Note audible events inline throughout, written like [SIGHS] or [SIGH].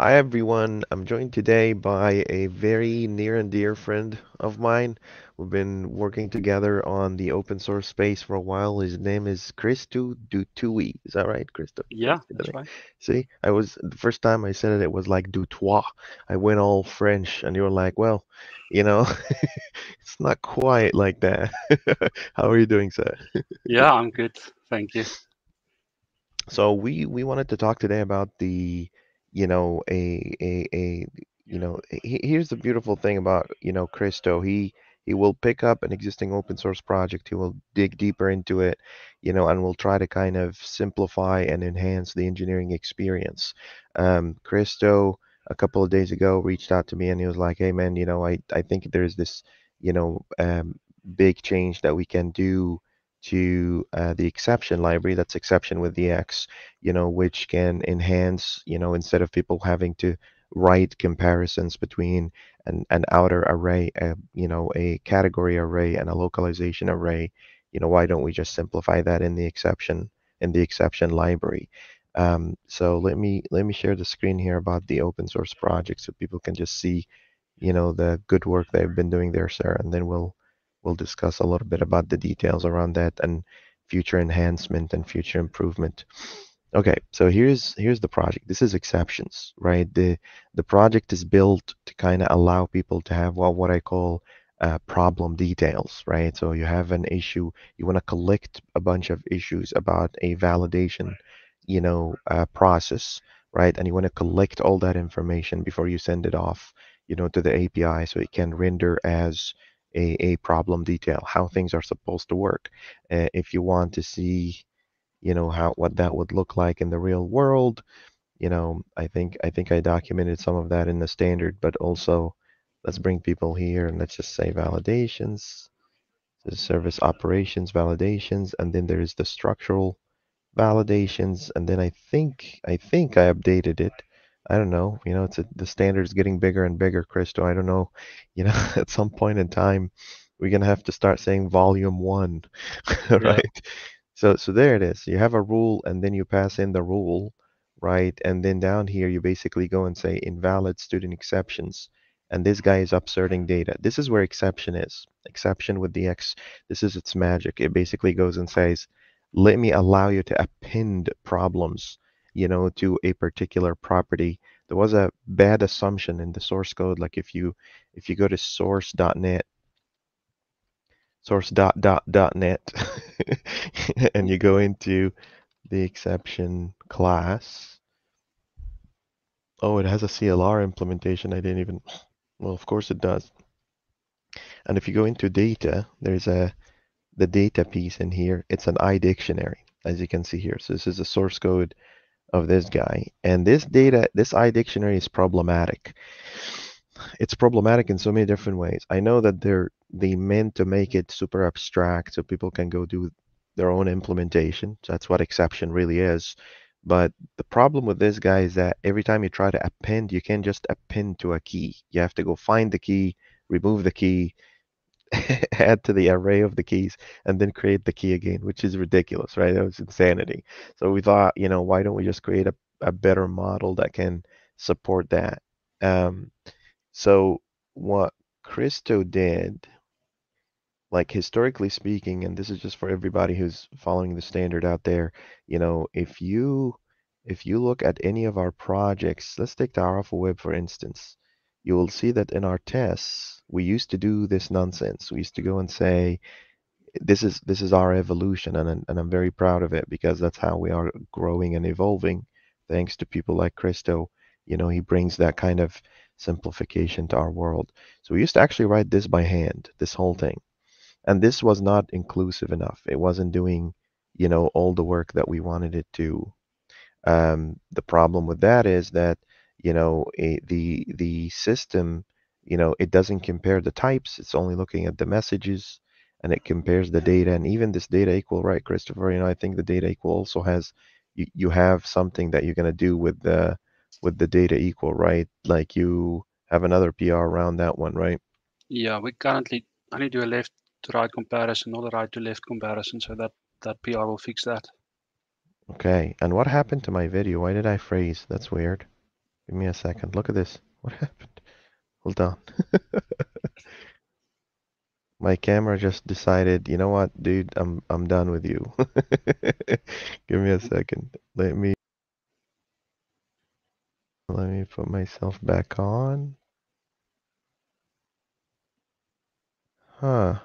Hi everyone, I'm joined today by a very near and dear friend of mine. We've been working together on the open source space for a while. His name is Christo du Toit. Is that right, Christo? Yeah, that's right. See, I was the first time I said it, it was like Dutois. I went all French, and you were like, well, you know, [LAUGHS] it's not quite like that. [LAUGHS] How are you doing, sir? yeah, I'm good. Thank you. So we we wanted to talk today about the you know a a a you know here's the beautiful thing about you know Christo he he will pick up an existing open source project he will dig deeper into it you know and will try to kind of simplify and enhance the engineering experience. Um, Christo a couple of days ago reached out to me and he was like hey man you know I I think there's this you know um, big change that we can do to uh, the exception library that's Xeption with the X you know which can enhance you know instead of people having to write comparisons between an, an outer array a, you know a category array and a localization array you know why don't we just simplify that in the exception in the exception library? Um, so let me let me share the screen here about the open source project so people can just see you know the good work they've been doing there sir and then we'll we'll discuss a little bit about the details around that and future enhancement and future improvement. Okay, so here's here's the project. This is exceptions, right? The the project is built to kind of allow people to have well what I call uh, problem details, right? So you have an issue, you want to collect a bunch of issues about a validation, you know, uh, process, right? And you want to collect all that information before you send it off, you know, to the API so it can render as a, a problem detail, how things are supposed to work. Uh, if you want to see, you know, how what that would look like in the real world, you know, I think I think I documented some of that in the standard, but also let's bring people here and let's just say validations, the service operations validations, and then there is the structural validations, and then I think I think I updated it I don't know. You know, it's a, the standard's getting bigger and bigger, Christo. I don't know. [LAUGHS] You know, at some point in time, we're gonna have to start saying volume one, [LAUGHS] right? Yeah. So, so there it is. You have a rule, and then you pass in the rule, right? And then down here, you basically go and say invalid student exceptions, and this guy is upserting data. This is where exception is. Xeption with the X. This is its magic. It basically goes and says, let me allow you to append problems you know, to a particular property. There was a bad assumption in the source code. Like if you if you go to source.net, source dot dot dot net, [LAUGHS] and you go into the exception class. Oh, it has a CLR implementation. I didn't even. Well, of course it does. And if you go into data, there's a the data piece in here. It's an IDictionary, as you can see here. So this is a source code of this guy. And this data, this IDictionary is problematic. It's problematic in so many different ways. I know that they're they meant to make it super abstract so people can go do their own implementation. So that's what exception really is. But the problem with this guy is that every time you try to append, you can't just append to a key. You have to go find the key, remove the key, [LAUGHS] add to the array of the keys and then create the key again, which is ridiculous, right? That was insanity. So we thought, you know, why don't we just create a, a better model that can support that? Um, so what Christo did, like historically speaking, and this is just for everybody who's following the standard out there, you know, if you if you look at any of our projects, let's take the Alpha Web for instance, you will see that in our tests, we used to do this nonsense. We used to go and say, this is this is our evolution and, and I'm very proud of it because that's how we are growing and evolving thanks to people like Christo. You know he brings that kind of simplification to our world. So we used to actually write this by hand this whole thing. And this was not inclusive enough. It wasn't doing you know all the work that we wanted it to. Um, the problem with that is that you know a, the the system you know, it doesn't compare the types. It's only looking at the messages and it compares the data. And even this data equal, right, Christopher? You know, I think the data equal also has you, you have something that you're gonna do with the with the data equal, right? Like you have another PR around that one, right? Yeah, we currently only do a left to right comparison, not a right to left comparison, so that that PR will fix that. Okay. And what happened to my video? Why did I freeze? That's weird. Give me a second. Look at this. What happened? Hold on. [LAUGHS] My camera just decided, you know what, dude, I'm I'm done with you. [LAUGHS] Give me a second. Let me let me put myself back on. Huh.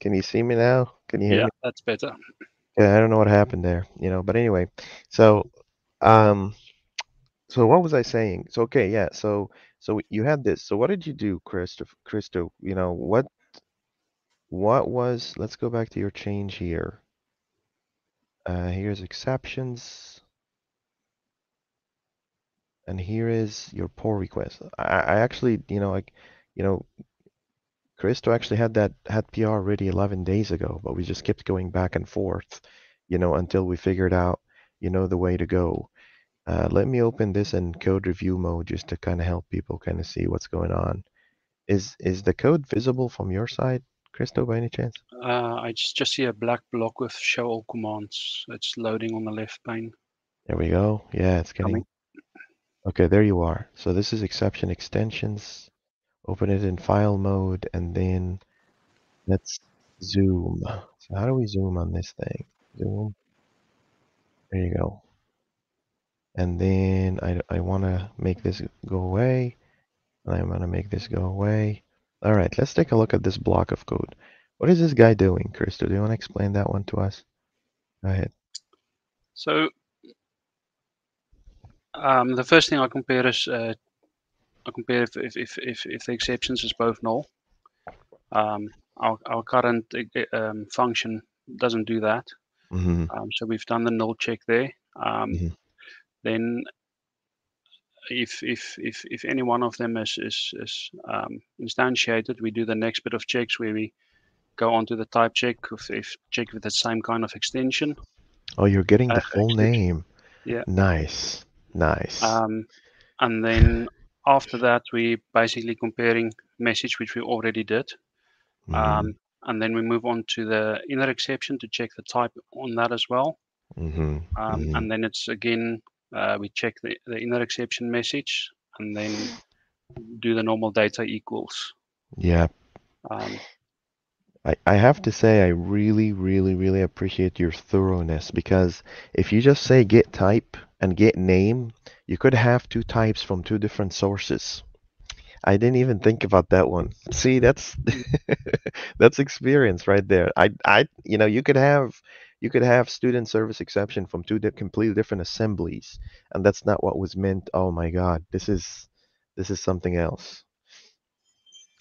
Can you see me now? Can you hear Yeah, me? that's better. Yeah, I don't know what happened there, you know, but anyway, so um so what was I saying? So okay, yeah, so so you had this. So what did you do, Christo Christo? You know, what what was let's go back to your change here. Uh here's exceptions. And here is your pull request. I, I actually, you know, like, you know, Christo actually had that had PR ready 11 days ago, but we just kept going back and forth, you know, until we figured out, you know, the way to go. Uh, let me open this in code review mode just to kind of help people kind of see what's going on. Is is the code visible from your side, Christo, by any chance? Uh, I just, just see a black block with show all commands. It's loading on the left pane. There we go. Yeah, it's getting. Coming. Okay, there you are. So this is exception extensions. Open it in file mode and then let's zoom. So how do we zoom on this thing? Zoom. There you go. And then I, I want to make this go away. And I want to make this go away. All right, let's take a look at this block of code. What is this guy doing, Christo? Do you want to explain that one to us? Go ahead. So um, the first thing I compare is uh, Compare if, if, if, if, if the exceptions is both null. Um, our, our current uh, um, function doesn't do that. Mm-hmm. Um, so we've done the null check there. Um, Mhm. Then if, if, if, if any one of them is, is, is um, instantiated, we do the next bit of checks where we go on to the type check if, if check with the same kind of extension. Oh, you're getting the Uh, full exception. name. Yeah. Nice. Nice. Um, and then after that, we basically comparing message, which we already did. Mhm. Um, and then we move on to the inner exception to check the type on that as well. Mhm. Um, Mhm. And then it's again, uh, we check the, the inner exception message and then do the normal data equals. Yeah. Um, I, I have to say I really, really, really appreciate your thoroughness because if you just say get type and get name, you could have two types from two different sources. I didn't even think about that one. See, that's [LAUGHS] that's experience right there. I I you know, you could have you could have student service exception from two di completely different assemblies, and that's not what was meant. Oh my God, this is this is something else.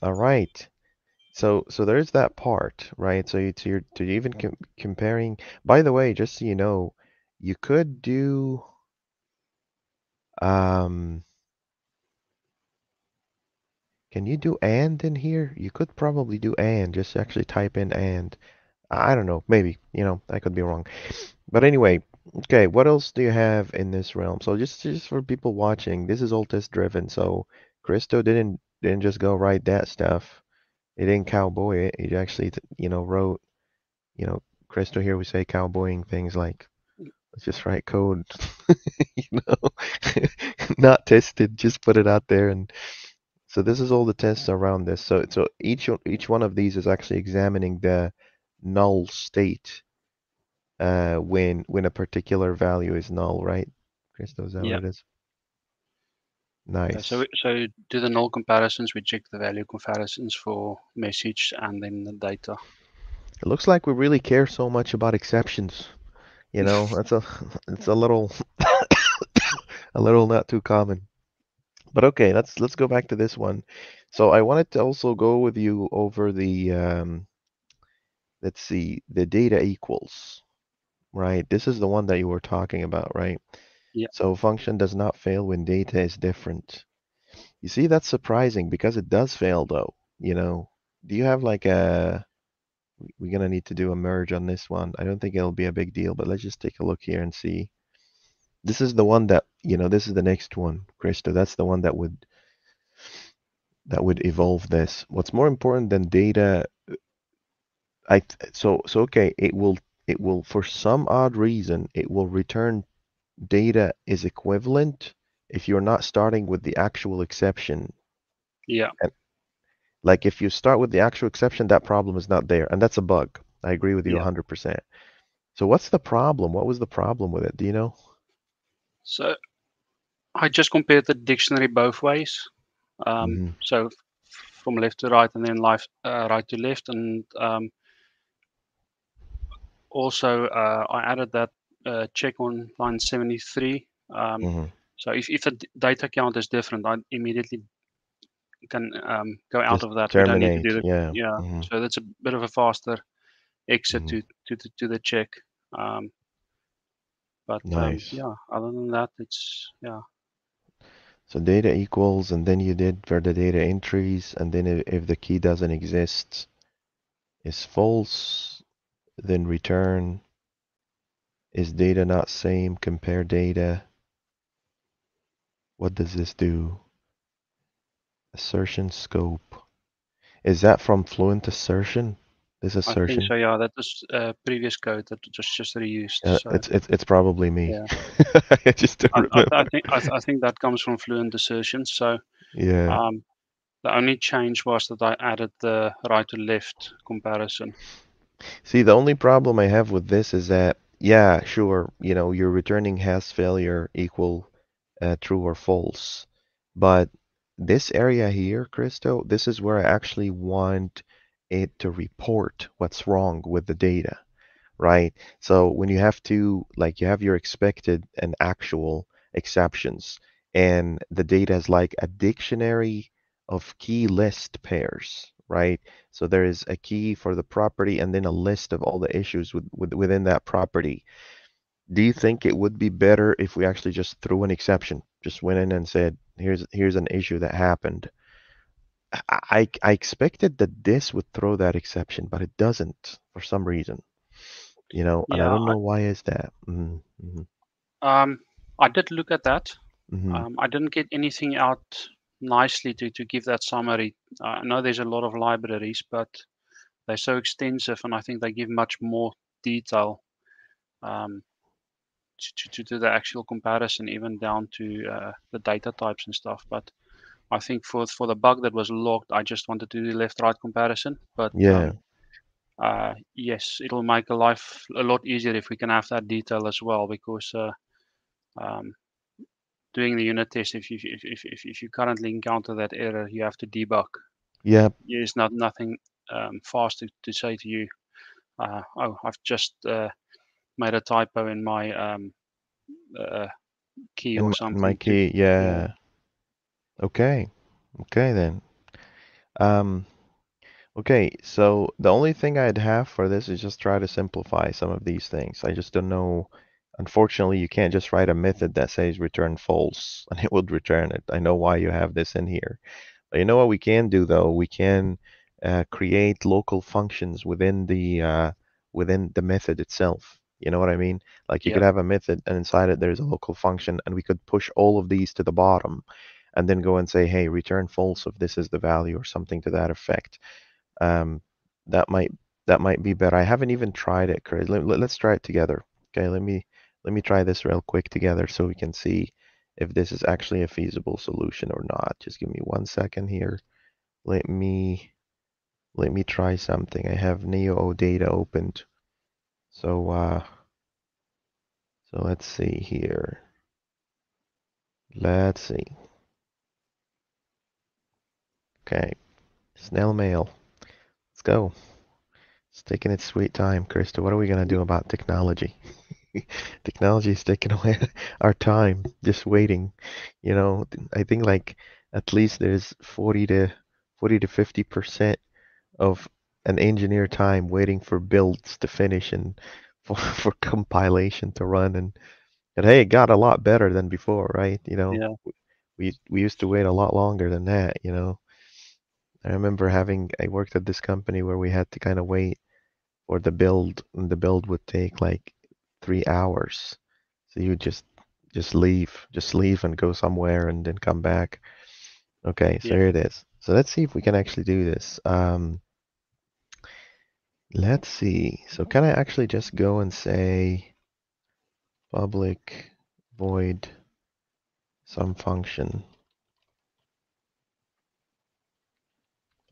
All right. So so there's that part, right? So you to your to even com comparing. By the way, just so you know, you could do um can you do and in here? You could probably do and just actually type in and. I don't know, maybe, you know, I could be wrong. But anyway, okay, what else do you have in this realm? So just just for people watching, this is all test driven. So Christo didn't didn't just go write that stuff. He didn't cowboy it. He actually, you know, wrote, you know, Christo here we say cowboying things like let's just write code, [LAUGHS] you know, [LAUGHS] not tested, just put it out there and so this is all the tests around this. So so each each one of these is actually examining the null state uh when when a particular value is null, right? Christo, is that Yeah. what it is? yeah, Nice. so, so do the null comparisons. We check the value comparisons for message and then the data. It looks like we really care so much about exceptions. You know, [LAUGHS] that's a it's a little [COUGHS] a little not too common. But okay, let's let's go back to this one. So I wanted to also go with you over the um let's see, the data equals, right? This is the one that you were talking about, right? Yeah. So function does not fail when data is different. You see, that's surprising because it does fail though, you know. Do you have like a we're gonna need to do a merge on this one. I don't think it'll be a big deal, but let's just take a look here and see. This is the one that, you know, this is the next one, Christo. That's the one that would that would evolve this. What's more important than data uh, I so so okay, it will it will for some odd reason it will return data is equivalent if you're not starting with the actual exception. Yeah. And like if you start with the actual exception, that problem is not there, and that's a bug. I agree with you Yeah. 100%. So what's the problem? What was the problem with it? Do you know? So I just compared the dictionary both ways. Um, hmm So from left to right and then life, uh, right to left. And um, also uh, I added that uh, check on line 73. Um, hmm so if, if the data count is different, I immediately can um, go out Just of that. We don't need to do the Yeah. yeah. hmm So that's a bit of a faster exit hmm to to the, to the check. Um, but um, yeah, other than that, it's yeah. So data equals, and then you did for the data entries, and then if, if the key doesn't exist, is false, then return is data not same, compare data. What does this do? Assertion scope. Is that from Fluent assertion? This I assertion? so. Yeah, that was uh, previous code that was just reused. Uh, so it's it's it's probably me. yeah, [LAUGHS] I just don't I, I, remember. I think I, I think that comes from Fluent Assertion. So Yeah. um, the only change was that I added the right to left comparison. See, the only problem I have with this is that, yeah, sure, you know, you're returning has failure equal uh, true or false. But this area here, Christo, this is where I actually want it to report what's wrong with the data, right? So when you have to, like, you have your expected and actual exceptions, and the data is like a dictionary of key list pairs, right? So there is a key for the property and then a list of all the issues with, with within that property. Do you think it would be better if we actually just threw an exception, just went in and said, here's here's an issue that happened? I, I I expected that this would throw that exception, but it doesn't for some reason, you know, and I don't I, know why is that. Mm, hmm um, I did look at that. hmm Um, I didn't get anything out nicely to, to give that summary. I know there's a lot of libraries, but they're so extensive, and I think they give much more detail um, to, to, to do the actual comparison, even down to uh, the data types and stuff. But I think for for the bug that was logged, I just wanted to do the left-right comparison. But Yeah, um, uh, yes, it'll make a life a lot easier if we can have that detail as well, because uh, um, doing the unit test, if you if, if, if, if you currently encounter that error, you have to debug. yeah, There's not nothing um, fast to, to say to you. Uh, oh, I've just uh, made a typo in my um, uh, key in or something. my key, yeah. Okay, okay then. Um, okay, so the only thing I'd have for this is just try to simplify some of these things. I just don't know. Unfortunately, you can't just write a method that says return false [LAUGHS] and it would return it. I know why you have this in here. But you know what we can do though? We can uh, create local functions within the uh, within the method itself. You know what I mean? Like you could have a method and inside it there's a local function and we could push all of these to the bottom and then go and say, hey, return false if this is the value or something to that effect. Um, that might that might be better. I haven't even tried it, Chris. Let, let, let's try it together. Okay, let me let me try this real quick together so we can see if this is actually a feasible solution or not. Just give me one second here. Let me let me try something. I have Neo data opened. So uh so let's see here. Let's see. Okay. Snail mail. Let's go. It's taking its sweet time, Christo. What are we gonna do about technology? [LAUGHS] Technology is taking [LAUGHS] away our time, just waiting. You know, I think like at least there's 40 to 40 to 50 percent of an engineer time waiting for builds to finish and [LAUGHS] for, for compilation to run and and hey, it got a lot better than before, right? You know, Yeah. we we used to wait a lot longer than that, you know. I remember having I worked at this company where we had to kind of wait for the build and the build would take like three hours. So you just just leave, just leave and go somewhere and then come back. Okay, so Yeah. here it is. So let's see if we can actually do this. Um, let's see. So can I actually just go and say public void some function?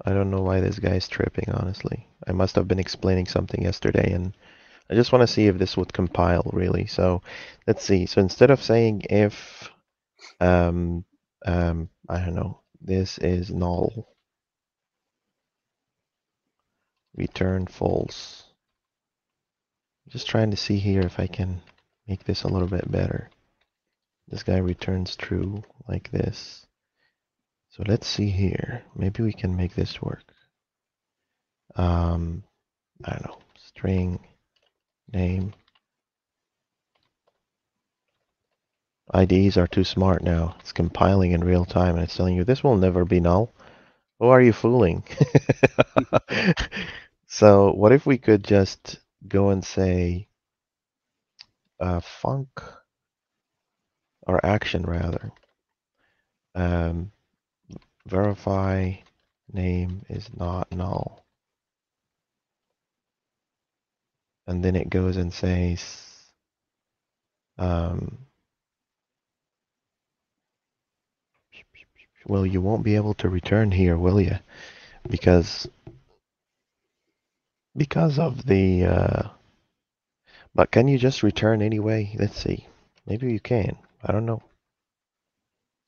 I don't know why this guy is tripping, honestly. I must have been explaining something yesterday and I just want to see if this would compile really. So let's see. So instead of saying if, um, um, I don't know, this is null, return false. Just trying to see here if I can make this a little bit better. This guy returns true like this. So let's see here. Maybe we can make this work. Um, I don't know, string name. IDEs are too smart now. It's compiling in real time and it's telling you this will never be null. Who are you fooling? [LAUGHS] [LAUGHS] so what if we could just go and say uh, func or action rather. Um, verify name is not null. And then it goes and says, um, well, you won't be able to return here, will you? Because because of the uh, but can you just return anyway? Let's see. Maybe you can. I don't know.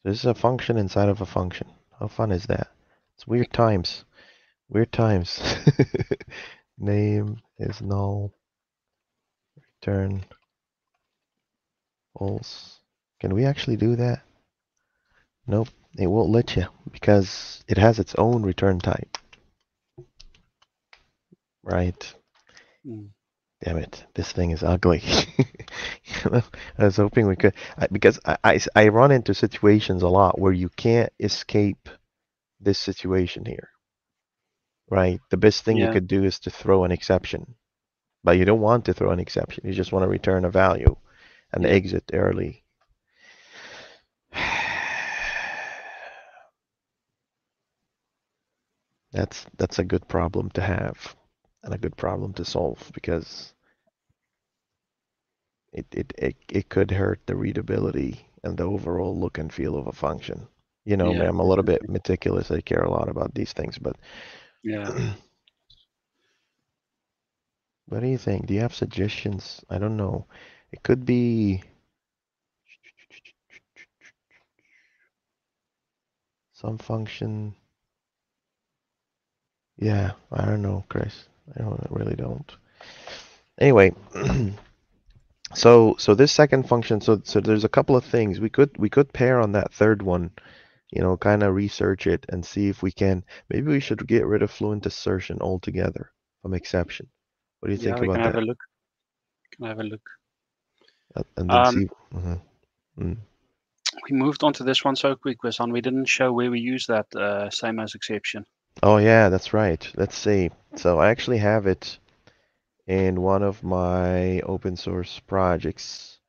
This is a function inside of a function. How fun is that? It's weird times. Weird times. [LAUGHS] Name is null. Return false. Can we actually do that? Nope, it won't let you because it has its own return type. Right. Mm. Damn it, this thing is ugly. [LAUGHS] I was hoping we could, I, because I, I, I run into situations a lot where you can't escape this situation here. Right? The best thing you could do is to throw an exception. But you don't want to throw an exception. You just want to return a value and Yeah. exit early. [SIGHS] That's that's a good problem to have and a good problem to solve because it, it, it, it could hurt the readability and the overall look and feel of a function. You know, Yeah, I'm a little bit meticulous. I care a lot about these things, but Yeah. [CLEARS THROAT] what do you think? Do you have suggestions? I don't know. It could be some function. Yeah, I don't know, Chris. I don't I really don't. Anyway, [CLEARS THROAT] so so this second function, so so there's a couple of things we could we could pair on that third one, you know, kind of research it and see if we can. Maybe we should get rid of fluent assertion altogether from exception. What do you Yeah, think we can about have a look. Can I have a look. And then Um, see. mhm. Mm. we moved on to this one so quick, Wissam. We didn't show where we use that uh, same as exception. Oh yeah, that's right. Let's see. So I actually have it in one of my open source projects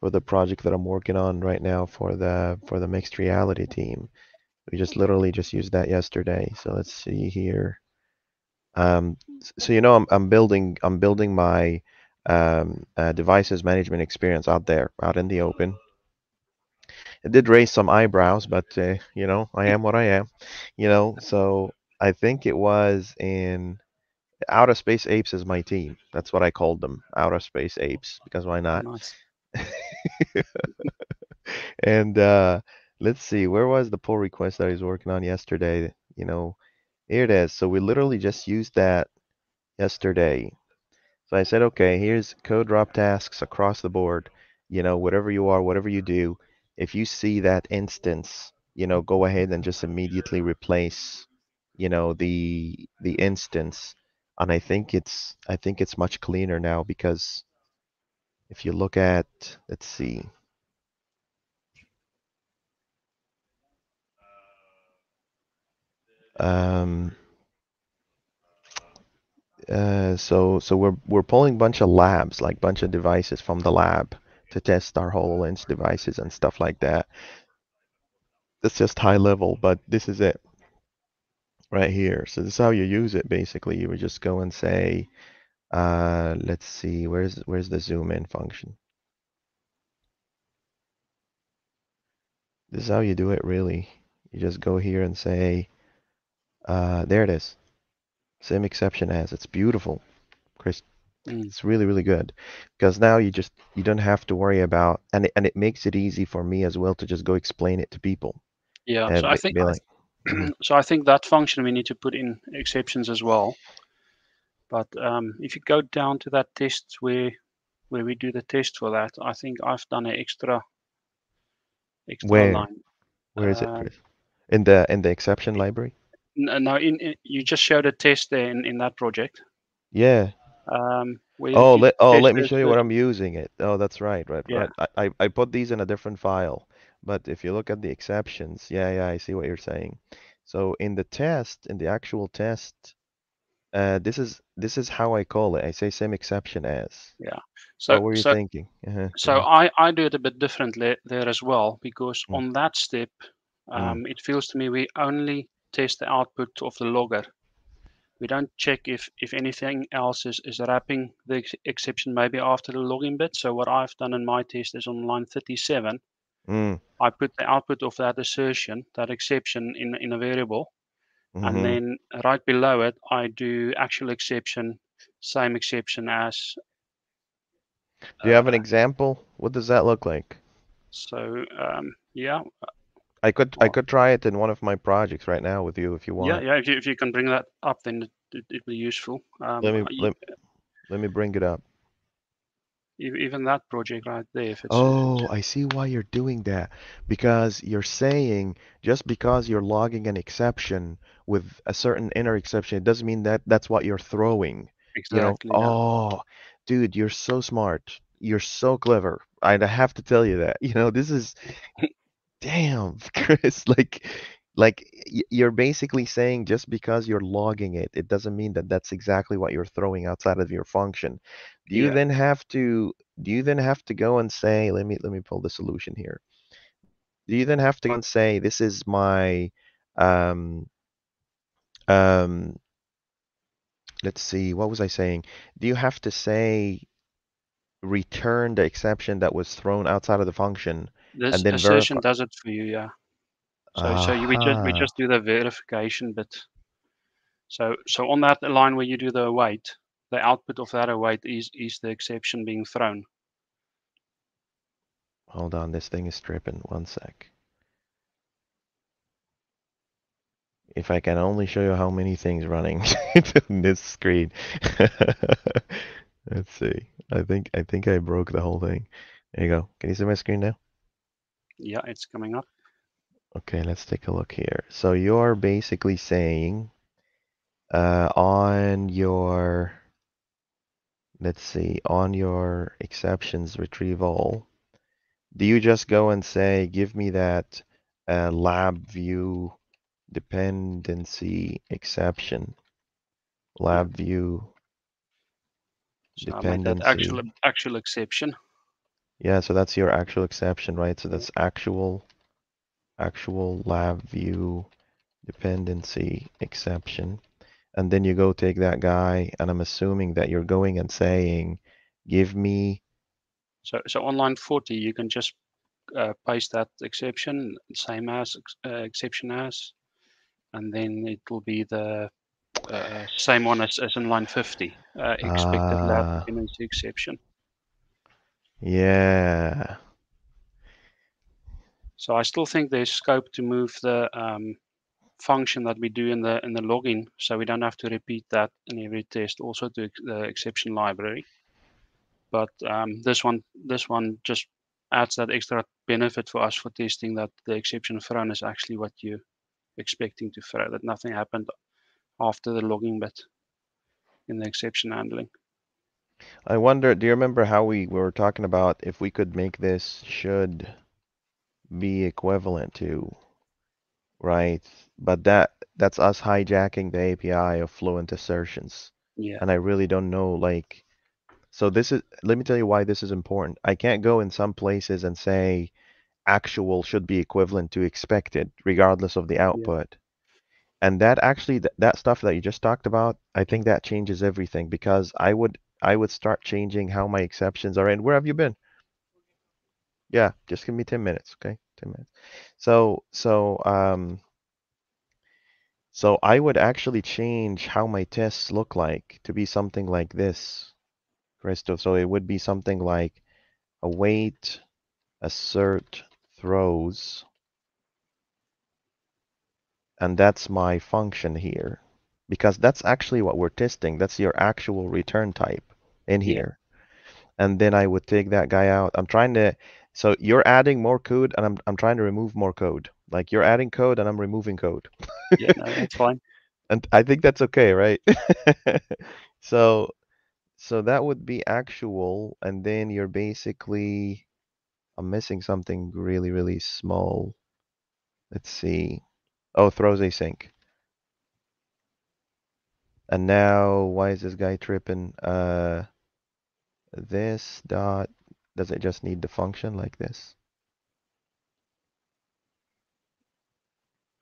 for the project that I'm working on right now for the for the mixed reality team. We just literally just used that yesterday. So let's see here. Um, so you know I'm I'm building I'm building my um, uh, devices management experience out there, out in the open. It did raise some eyebrows, but uh, you know I am what I am. You know, so I think it was in Outer Space Apes is my team. That's what I called them, Outer Space Apes, because why not? Nice. [LAUGHS] And uh, let's see, where was the pull request that I was working on yesterday? You know, here it is. So we literally just used that yesterday. So I said, okay, here's code drop tasks across the board. You know, whatever you are, whatever you do, if you see that instance, you know, go ahead and just immediately replace, you know, the the instance. And I think it's I think it's much cleaner now because if you look at, let's see, um, uh, so so we're we're pulling bunch of labs, like bunch of devices from the lab to test our HoloLens devices and stuff like that. That's just high level, but this is it. Right here. So this is how you use it basically. You would just go and say, uh, let's see, where's where's the zoom in function? This is how you do it really. You just go here and say, uh, there it is. Same exception as. It's beautiful, Chris. Mm. It's really, really good because now you just you don't have to worry about and it, and it makes it easy for me as well to just go explain it to people. Yeah, so I think like, [CLEARS THROAT] so. I think that function we need to put in exceptions as well. But um, if you go down to that test where where we do the test for that, I think I've done an extra extra Where? line. where is it, Uh, Chris? In the in the exception library? No, in, in you just showed a test there in, in that project. Yeah. Um, Oh, let oh let me show you the- what I'm using it. Oh, that's right, right, Yeah. right. I I put these in a different file, but if you look at the exceptions, yeah, yeah, I see what you're saying. So in the test, in the actual test, uh, this is this is how I call it. I say same exception as. Yeah. So, what were you so, thinking? Uh-huh, so ahead. I, I do it a bit differently there as well because Mm. on that step, um, it feels to me we only test the output of the logger. We don't check if, if anything else is, is wrapping the ex- exception maybe after the logging bit. So what I've done in my test is on line 37, Mm, I put the output of that assertion, that exception in, in a variable. mhm. And then right below it, I do actual exception, same exception as. Do you have an uh, example? What does that look like? So um, yeah, I could I could try it in one of my projects right now with you if you want. yeah, yeah. If you, if you can bring that up, then it, it, it'd be useful. Um, Let me let, let me bring it up. Even that project right there. If it's Oh, I see why you're doing that. Because you're saying just because you're logging an exception with a certain inner exception, it doesn't mean that that's what you're throwing. You know, exactly. yeah. oh, dude, you're so smart. You're so clever. I have to tell you that. [LAUGHS] You know, this is, [LAUGHS] damn, [LAUGHS] Chris, like, like you're basically saying just because you're logging it, it doesn't mean that that's exactly what you're throwing outside of your function. Do you Yeah. then have to, do you then have to go and say, let me, let me pull the solution here. Do you then have to go and say, this is my, um, um, let's see, what was I saying? Do you have to say return the exception that was thrown outside of the function? This then assertion verify- does it for you. Yeah. So so you, we just we just do the verification bit. So so on that line where you do the await, the output of that await is is the exception being thrown. Hold on, this thing is tripping. One sec. If I can only show you how many things running [LAUGHS] in this screen. [LAUGHS] Let's see. I think I think I broke the whole thing. There you go. Can you see my screen now? Yeah, it's coming up. Okay, let's take a look here. So you're basically saying uh, on your, let's see, on your exceptions retrieval, do you just go and say, give me that uh, lab view dependency exception? Lab view, So made that actual Dependency. actual exception. yeah, so that's your actual exception, right? So that's actual, actual lab view dependency exception. And then you go take that guy, and I'm assuming that you're going and saying, give me, So so on line 40, you can just uh, paste that exception, same as uh, exception as, and then it will be the uh, same one as, as in line 50, uh, expected Ah. lab dependency exception. yeah, So I still think there's scope to move the um, function that we do in the in the login, so we don't have to repeat that in every test. Also to the exception library, but um, this one this one just adds that extra benefit for us for testing that the exception thrown is actually what you're expecting to throw. That nothing happened after the logging bit in the exception handling. I wonder, do you remember how we were talking about if we could make this should be equivalent to, right? But that that's us hijacking the API of Fluent assertions. Yeah. And I really don't know, like, so this is, let me tell you why this is important. I can't go in some places and say actual should be equivalent to expected, regardless of the output. Yeah. And that actually, th- that stuff that you just talked about, I think that changes everything because I would, I would start changing how my exceptions are. And where have you been? Yeah, just give me 10 minutes, okay? 10 minutes. So, so, um, so I would actually change how my tests look like to be something like this, Christo. So it would be something like await, assert, throws. And that's my function here. Because that's actually what we're testing. That's your actual return type in Yeah. here. And then I would take that guy out. I'm trying to, so you're adding more code and I'm, I'm trying to remove more code. Like you're adding code and I'm removing code. Yeah, no, that's [LAUGHS] fine. And I think that's okay, right? [LAUGHS] So, so that would be actual, and then you're basically, I'm missing something really, really small. Let's see. Oh, throws async. And now, why is this guy tripping? Uh, this dot, does it just need the function like this?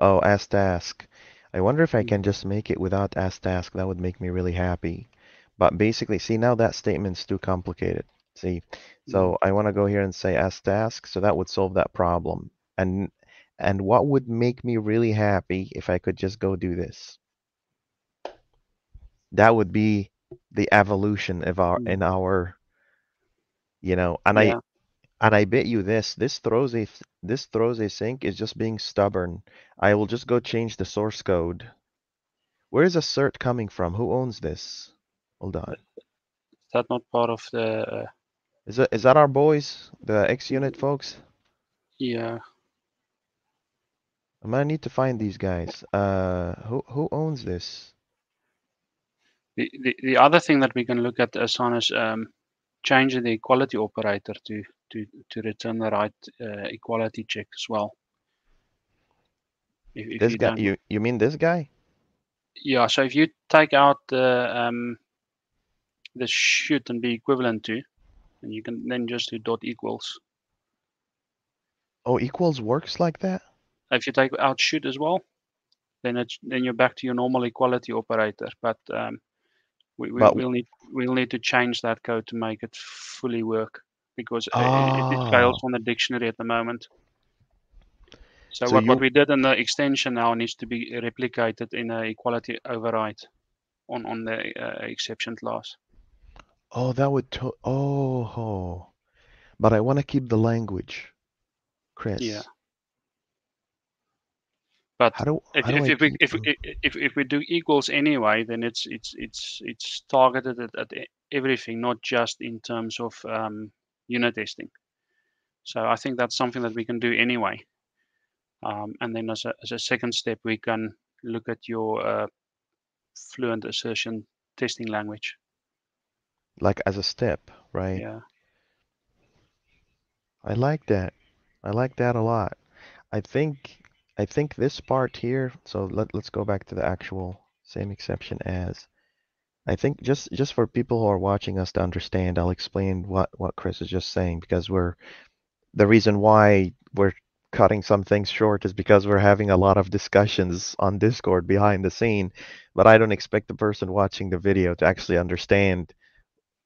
Oh, as task. I wonder if I Mm. can just make it without as task. That would make me really happy. But basically, see now that statement's too complicated. See, so I want to go here and say as task, so that would solve that problem. And and what would make me really happy if I could just go do this? That would be the evolution of our Mm. in our, you know, and I and I bet you this, this throws a this throws async is just being stubborn. I will just go change the source code. Where is assert coming from? Who owns this? Hold on. Is that not part of the? Uh, Is that is that our boys, the xUnit folks? yeah. I'm gonna need to find these guys. Uh, who who owns this? The, the the other thing that we can look at, Hassan, is um, changing the equality operator to to to return the right uh, equality check as well. If, if This you guy, you you mean this guy? yeah. So if you take out the um, the should and be equivalent to, and you can then just do dot equals. Oh, equals works like that? If you take out should as well, then it's then you're back to your normal equality operator. But um, we, we will need we'll need to change that code to make it fully work because uh, it, it fails Oh. on the dictionary at the moment. So, So what, what we did in the extension now needs to be replicated in a equality override on on the uh, exception class. Oh, that would to oh, oh. But I want to keep the language, Chris. Yeah. But How do if, how do if, I if, we, if, if, if, we do equals anyway, then it's it's it's it's targeted at, at everything, not just in terms of um, unit testing. So I think that's something that we can do anyway. Um, and then as a as a second step, we can look at your uh, fluent assertion testing language. like as a step, right? Yeah. I like that. I like that a lot. I think I think this part here, so let, let's go back to the actual same exception as. I think just just for people who are watching us to understand, I'll explain what what Chris is just saying because we're the reason why we're cutting some things short is because we're having a lot of discussions on Discord behind the scene, but I don't expect the person watching the video to actually understand,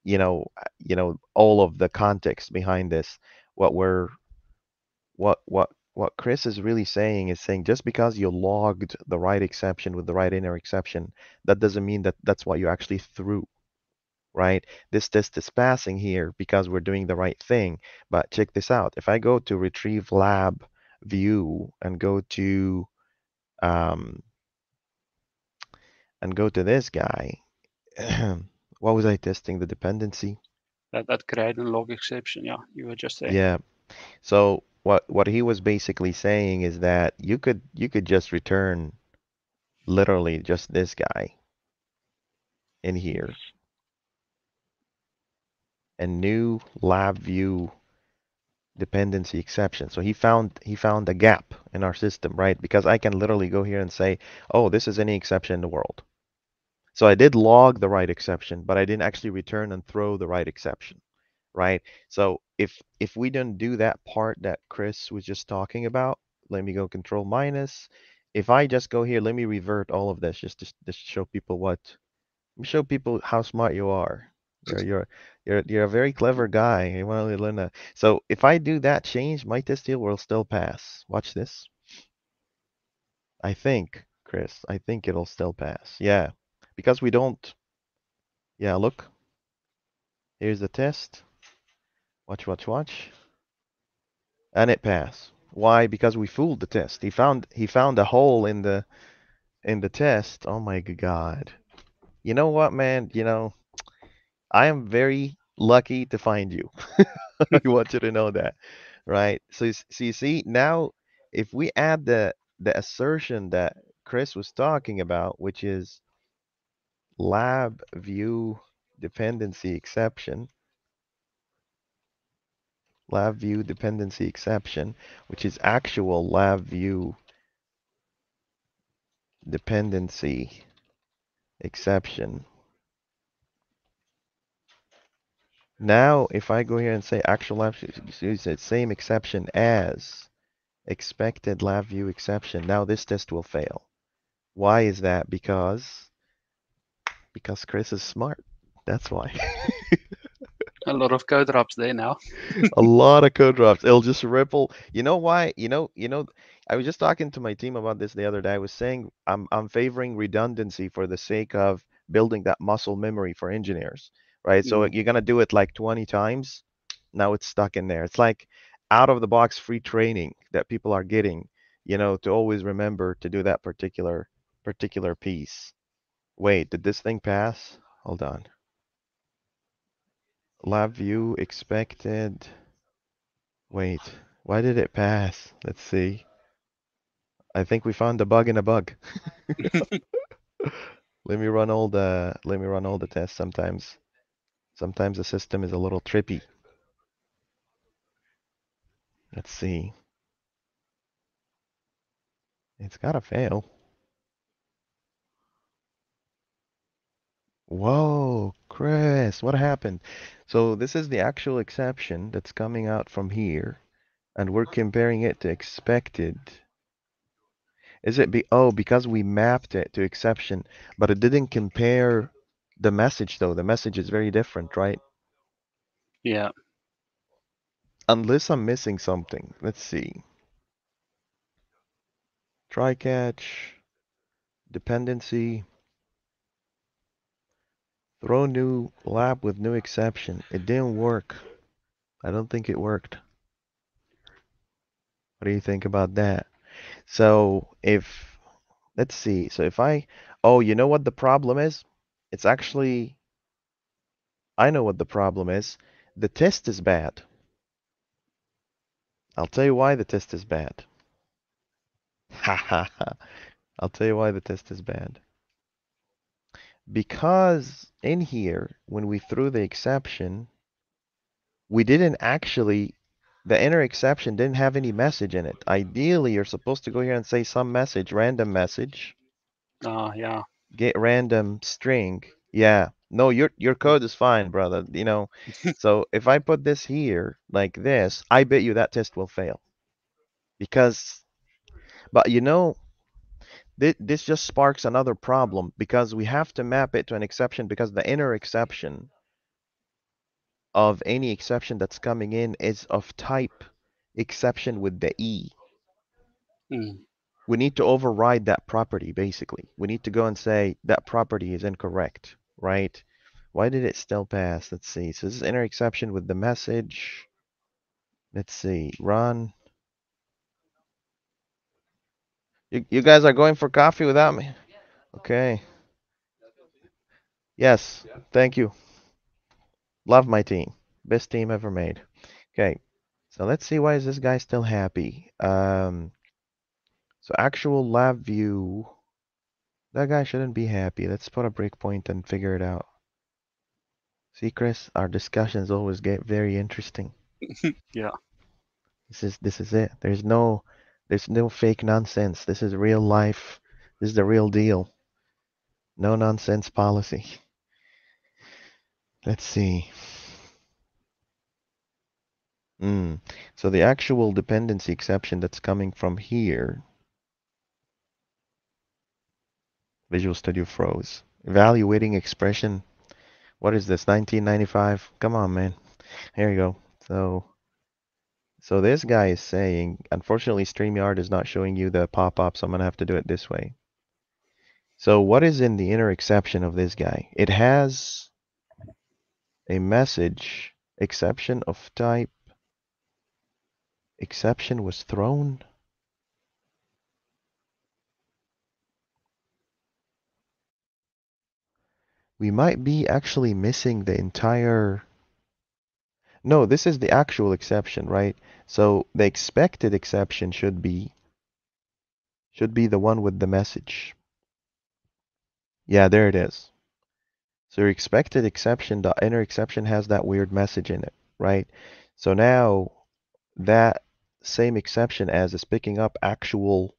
you know, uh, you know, all of the context behind this. What we're what what what Chris is really saying is saying just because you logged the right exception with the right inner exception, that doesn't mean that that's what you actually threw, right? This test is passing here because we're doing the right thing. But check this out. If I go to retrieve lab view and go to um and go to this guy, [CLEARS THROAT] what was I testing? The dependency? That that create and log exception. Yeah, you were just saying. Yeah. So what what he was basically saying is that you could you could just return literally just this guy in here and new lab view dependency exception. So he found he found a gap in our system, right? Because I can literally go here and say, oh, this is any exception in the world. So I did log the right exception, but I didn't actually return and throw the right exception, right? So if if we didn't do that part that Chris was just talking about, let me go control minus, if I just go here, let me revert all of this just to, just show people what, let me show people how smart you are. You're you're you're you're a very clever guy. You want to learn that. So if I do that change, my test deal will still pass. Watch this. I think, Chris, I think it'll still pass. Yeah, because we don't. Yeah, look. Here's the test. Watch, watch, watch. And it passed. Why? Because we fooled the test. He found he found a hole in the in the test. Oh my God. You know what, man? You know, I am very lucky to find you. [LAUGHS] I want you to know that, right? So, so you see now, if we add the the assertion that Chris was talking about, which is lab view dependency exception, lab view dependency exception, which is actual lab view dependency exception. Now, if I go here and say actual lab, use the same exception as expected lab view exception. Now this test will fail. Why is that? Because because Chris is smart. That's why. [LAUGHS] A lot of code drops there now. [LAUGHS] a lot of code drops. It'll just ripple. You know why? You know, you know, I was just talking to my team about this the other day. I was saying I'm I'm favoring redundancy for the sake of building that muscle memory for engineers, right? So Mm. you're gonna do it like 20 times. Now it's stuck in there. It's like out of the box free training that people are getting, you know, to always remember to do that particular particular piece. Wait, did this thing pass? Hold on. Lab view expected. Wait, why did it pass? Let's see. I think we found a bug in a bug. [LAUGHS] Let me run all the let me run all the tests sometimes. Sometimes the system is a little trippy. Let's see. It's gotta fail. Whoa, Chris, what happened? So this is the actual exception that's coming out from here, and we're comparing it to expected. Is it be oh, because we mapped it to exception, but it didn't compare the message though. The message is very different, right? Yeah. Unless I'm missing something. Let's see. Try catch, dependency, throw new lab with new exception. It didn't work. I don't think it worked. What do you think about that? So if, let's see. So if I, oh, you know what the problem is? It's actually, I know what the problem is. The test is bad. I'll tell you why the test is bad. Ha ha ha. I'll tell you why the test is bad. Because in here, when we threw the exception, we didn't actually, the inner exception didn't have any message in it. Ideally, you're supposed to go here and say some message, random message, Ah, yeah. get random string. Yeah. No, your your code is fine, brother. You know, [LAUGHS] so if I put this here like this, I bet you that test will fail. Because, but you know, thi- this just sparks another problem because we have to map it to an exception because the inner exception of any exception that's coming in is of type exception with the E. Mm. We need to override that property, basically. We need to go and say that property is incorrect, right? Why did it still pass? Let's see. So this is inner exception with the message. Let's see. Run. You, you guys are going for coffee without me? Okay. Yes, thank you. Love my team. Best team ever made. Okay. So let's see why is this guy still happy? Um so actual lab view. That guy shouldn't be happy. Let's put a breakpoint and figure it out. See, Chris, our discussions always get very interesting. [LAUGHS] Yeah. This is this is it. There's no there's no fake nonsense. This is real life. This is the real deal. No nonsense policy. Let's see. Mm. So the actual dependency exception that's coming from here Visual Studio froze. Evaluating expression. What is this? 1995? Come on, man. Here you go. So, so this guy is saying, unfortunately, StreamYard is not showing you the pop-up, so I'm gonna have to do it this way. So what is in the inner exception of this guy? It has a message exception of type exception was thrown. We might be actually missing the entire No, this is the actual exception, right? So the expected exception should be should be the one with the message. Yeah, there it is. So your expected exception, the inner exception has that weird message in it, right? So now that same exception as is picking up actual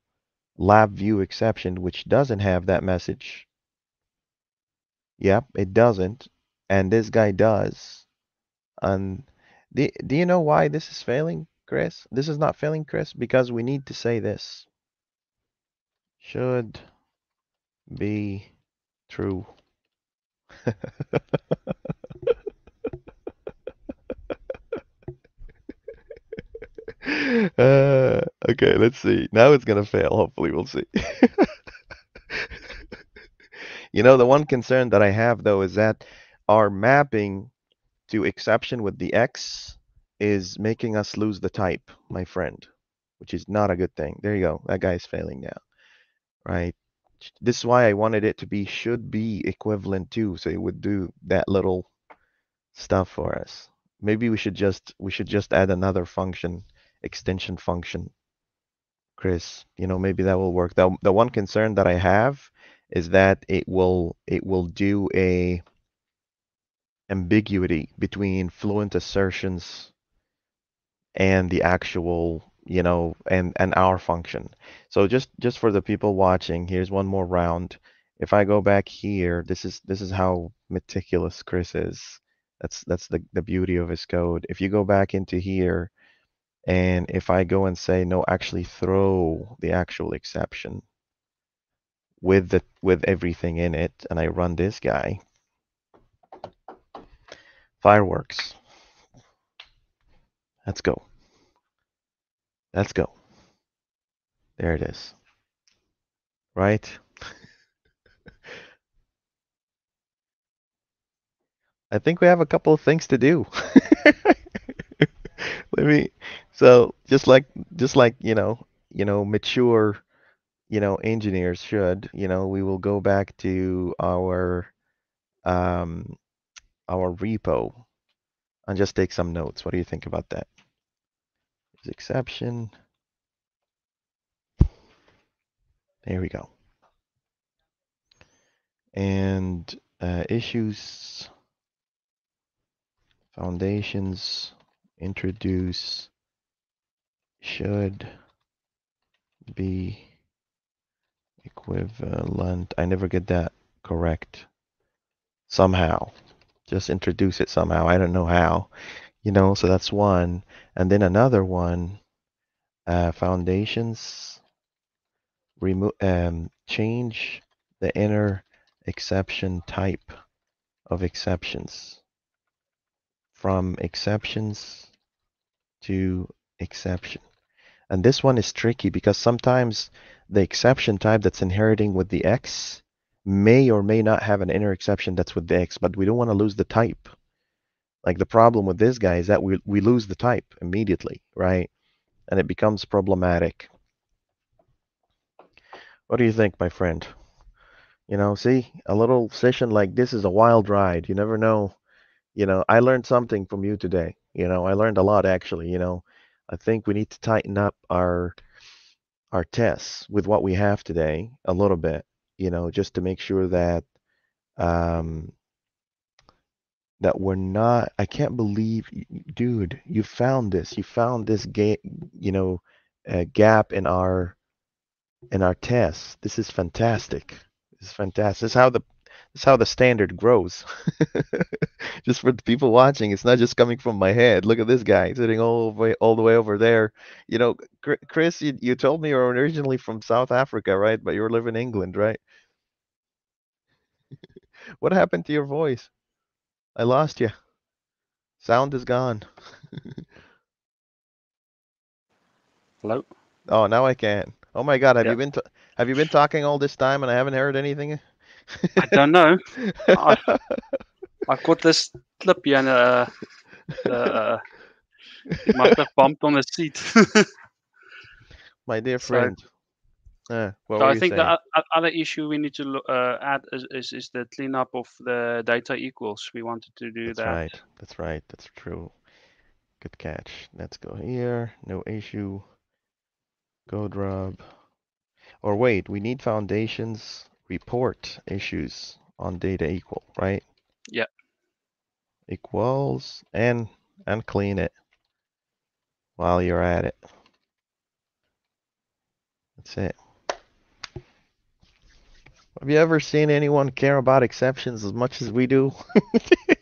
lab view exception, which doesn't have that message. Yep, it doesn't. And this guy does. And do, do you know why this is failing, Chris? This is not failing, Chris, because we need to say this. Should be true. [LAUGHS] uh, okay, let's see. Now it's gonna fail. Hopefully, we'll see. [LAUGHS] you know, the one concern that I have though is that our mapping to Xeption with the X is making us lose the type, my friend, which is not a good thing. There you go. That guy is failing now, right? This is why I wanted it to be should be equivalent to, so it would do that little stuff for us. Maybe we should just we should just add another function, extension function. Chris, you know, maybe that will work. The the one concern that I have is that it will it will do a ambiguity between fluent assertions and the actual you know and and our function. So just just for the people watching here's one more round. If I go back here this is this is how meticulous Chris is. That's that's the, the beauty of his code. If you go back into here and if I go and say no actually throw the actual exception with the with everything in it and I run this guy fireworks. Let's go. Let's go. There it is. Right? I think we have a couple of things to do. [LAUGHS] Let me so just like just like you know you know mature you know engineers should you know we will go back to our um our repo and just take some notes. What do you think about that? Exception. There we go. And uh, issues. Foundations. Introduce. Should be equivalent. I never get that correct. Somehow. Just introduce it somehow. I don't know how. You know, so that's one. And then another one, uh, foundations, remove, um, change the inner exception type of exceptions from exceptions to exception. And this one is tricky because sometimes the exception type that's inheriting with the X may or may not have an inner exception that's with the X, but we don't want to lose the type. Like the problem with this guy is that we, we lose the type immediately, right? And it becomes problematic. What do you think, my friend? You know, see, a little session like this is a wild ride. You never know. You know, I learned something from you today. You know, I learned a lot actually, you know. I think we need to tighten up our our tests with what we have today a little bit, you know, just to make sure that um, that we're not. I can't believe, dude, you found this. You found this you know, uh, gap in our in our tests. This is fantastic. This is fantastic. This is how the this is how the standard grows. [LAUGHS] just for the people watching, it's not just coming from my head. Look at this guy sitting all the way all the way over there. You know, Chris, you, you told me you're originally from South Africa, right? But you're living in England, right? [LAUGHS] what happened to your voice? I lost you. Sound is gone. [LAUGHS] Hello. Oh, now I can. Oh my God, have Yeah. you been t have you been talking all this time and I haven't heard anything? I don't know. I- [LAUGHS] I've got this clip here and uh, uh, it must have bumped on the seat. [LAUGHS] My dear So- friend. Uh, what So were I you think saying? the other issue we need to uh, add is, is is the cleanup of the data equals. We wanted to do That's that. right. That's right. That's true. Good catch. Let's go here. No issue. Code rub. Or wait, we need foundations report issues on data equal, right? Yeah. Equals and and clean it while you're at it. That's it. Have you ever seen anyone care about exceptions as much as we do?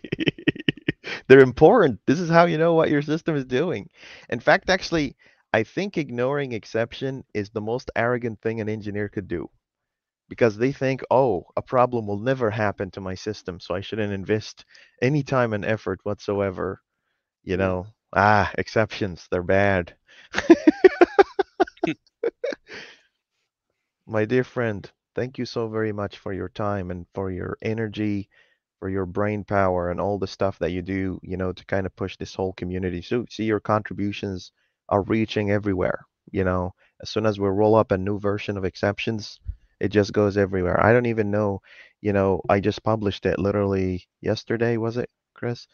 [LAUGHS] They're important. This is how you know what your system is doing. In fact, actually, I think ignoring exception is the most arrogant thing an engineer could do. Because they think, oh, a problem will never happen to my system, so I shouldn't invest any time and effort whatsoever. You Mm. know, ah, exceptions, they're bad. [LAUGHS] My dear friend, thank you so very much for your time and for your energy, for your brain power and all the stuff that you do, you know, to kind of push this whole community. So see your contributions are reaching everywhere, you know. As soon as we roll up a new version of Xeptions, it just goes everywhere. I don't even know, you know, I just published it literally yesterday, was it, Chris?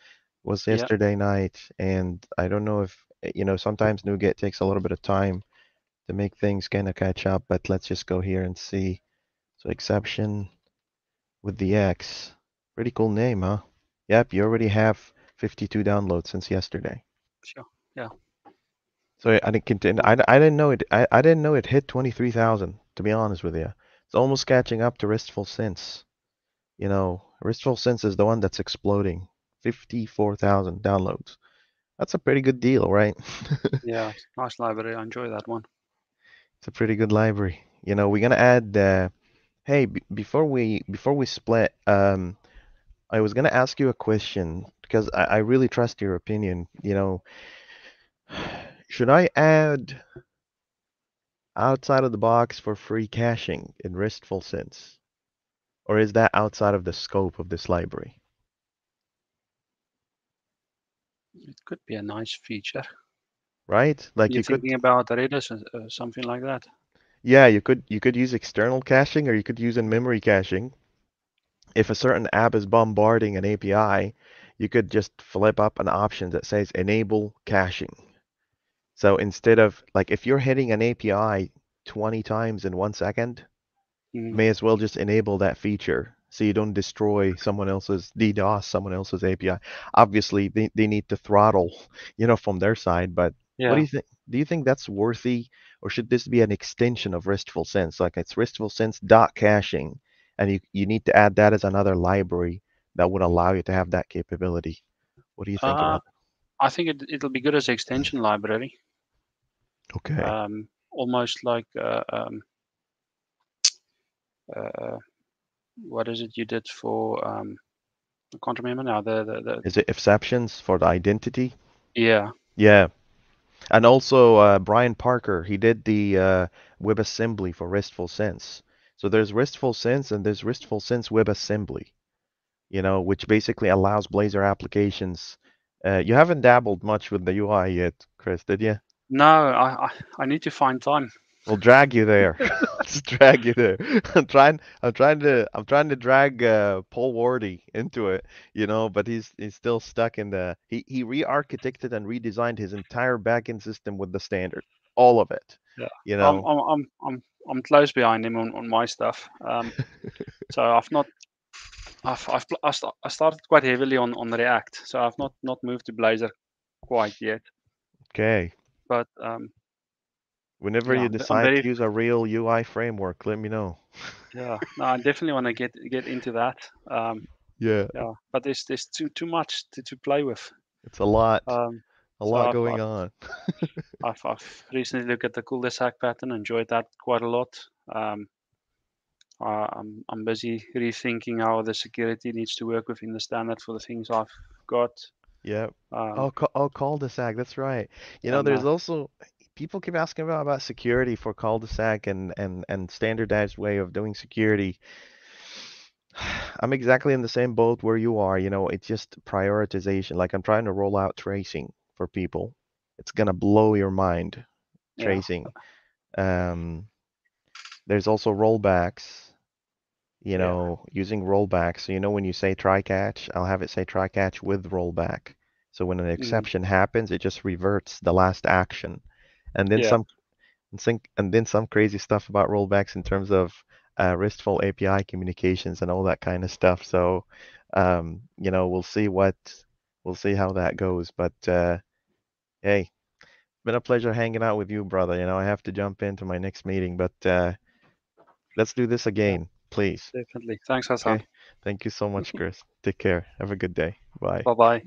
Was Yeah. yesterday night, and I don't know if, eh, you know, sometimes NuGet takes a little bit of time to make things kind of catch up, but let's just go here and see. So Xeption with the X. Pretty cool name, huh? Yep, you already have 52 downloads since yesterday. Sure. Yeah. So I didn't continue. I, I didn't know it. I, I didn't know it hit 23,000. To be honest with you, it's almost catching up to RESTFulSense. You know, RESTFulSense is the one that's exploding. 54,000 downloads. That's a pretty good deal, right? [LAUGHS] Yeah. Nice library. I enjoy that one. It's a pretty good library. You know, we're gonna add. Uh, hey, b before we before we split, um, I was gonna ask you a question because I, I really trust your opinion. You know, [SIGHS] should I add outside of the box for free caching in RESTFulSense, or is that outside of the scope of this library? It could be a nice feature. Right? Like You're you could, thinking about Redis or uh, something like that. yeah, you could you could use external caching or you could use in-memory caching. if a certain app is bombarding an API, you could just flip up an option that says enable caching. So instead of like if you're hitting an API 20 times in one second, Mm. may as well just enable that feature so you don't destroy someone else's DDoS, someone else's API. Obviously, they, they need to throttle, [LAUGHS] you know, from their side, but what do you think? Do you think that's worthy, or should this be an extension of RESTFulSense? Like it's RESTFulSense dot caching, and you, you need to add that as another library that would allow you to have that capability. What do you think Uh, about I think it, it'll be good as extension library. Okay. Um, almost like uh, um, uh, what is it you did for? Um, I can't remember now. The the, the Is it exceptions for the identity? yeah Yeah. And also uh, Brian Parker, he did the uh, WebAssembly for RESTFulSense. So there's RESTFulSense and there's RESTFulSense WebAssembly, you know, which basically allows Blazor applications. Uh, you haven't dabbled much with the UI yet, Chris, did you? No, I, I I need to find time. We'll drag you there. [LAUGHS] [LAUGHS] Let's drag you there. [LAUGHS] I'm trying. I'm trying to. I'm trying to drag uh, Paul Wardy into it, you know, but he's he's still stuck in the. He he re-architected and redesigned his entire backend system with the standard, all of it. Yeah. You I'm, know. I'm I'm I'm I'm close behind him on, on my stuff. Um, so I've not. I've, I've I started quite heavily on, on React, so I've not not moved to Blazor quite yet. Okay. But um, Whenever Yeah, you I'm ve- I'm decide very- to use a real UI framework, let me know. [LAUGHS] yeah, no, I definitely want to get get into that. Um, Yeah. yeah, but there's there's too too much to, to play with. It's a lot. Um, a so lot I've- going on. [LAUGHS] I've, I've recently looked at the cul-de-sac pattern, enjoyed that quite a lot. Um, uh, I'm I'm busy rethinking how the security needs to work within the standard for the things I've got. Yep. Um, Oh, ca- oh, cul-de-sac. That's right. You know, there's uh, also people keep asking about about security for cul-de-sac and and and standardized way of doing security. [SIGHS] I'm exactly in the same boat where you are. You know, it's just prioritization. Like I'm trying to roll out tracing for people. It's gonna blow your mind, yeah, tracing. Um, there's also rollbacks. You yeah, know, using rollbacks. So you know when you say try catch, I'll have it say try catch with rollback. So when an mhm, exception happens, it just reverts the last action. And then yeah, some and then some crazy stuff about rollbacks in terms of uh, RESTful API communications and all that kind of stuff. So um, you know, we'll see what we'll see how that goes. But uh, hey, been a pleasure hanging out with you, brother. You know, I have to jump into my next meeting, but uh, let's do this yeah, again, please. definitely. Thanks, Hassan. Okay. Thank you so much, [LAUGHS] Chris. Take care. Have a good day. Bye. Bye bye.